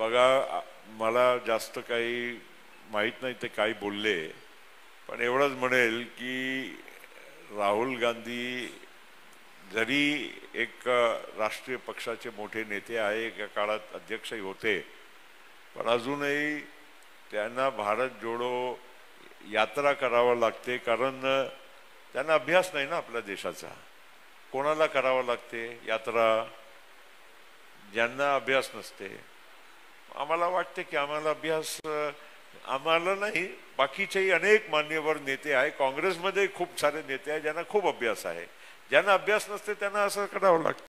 बघा मला जास्त काही माहीत नाही ते काय बोलले पण एवढंच म्हणेल की राहुल गांधी जरी एक राष्ट्रीय पक्षाचे मोठे नेते आहे एका काळात अध्यक्षही होते पण अजूनही त्यांना भारत जोडो यात्रा करावं लागते कारण त्यांना अभ्यास नाही ना आपल्या देशाचा. कोणाला करावं लागते यात्रा? ज्यांना अभ्यास नसते. आम्हाला वाटते की आम्हाला अभ्यास आम्हाला नाही बाकीचेही अनेक मान्यवर नेते आहे काँग्रेसमध्ये खूप सारे नेते आहे ज्यांना खूप अभ्यास आहे. ज्यांना अभ्यास नसते त्यांना असं करावं लागतं.